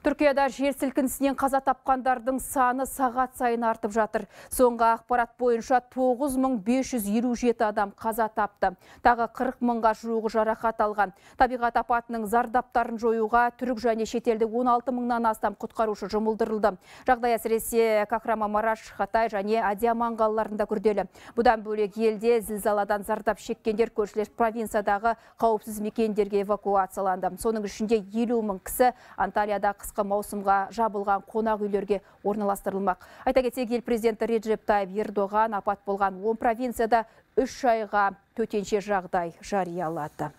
Түркияда жер сілкінісінен қаза тапқандардың саны сағат сайын артып жатыр. Соңғы ақпарат бойынша 9557 адам қаза тапты. Тағы 40 мыңға жуығы жарақат алған. Табиғат апатының зардаптарын жоюға түрік және шетелдік 16 мыңнан астам құтқарушы жұмылдырылды. Жағдай әсіресе Мараш, Хатай және Адиаман қалаларында күрделі. Бұдан бөлек елде зілзаладан зардап шеккендер көршілес провинциядағы қауіпсіз мекендерге эвакуацияланды. Соның ішінде 50 мың кісі Анталияда қысқы маусымға жабылған қонақ үйлерге орналастырылмақ. Айта кетсек, ел президенті Реджеп Тайып Ердоған апат болған 10 провинцияда үш айға төтенше жағдай жариялады.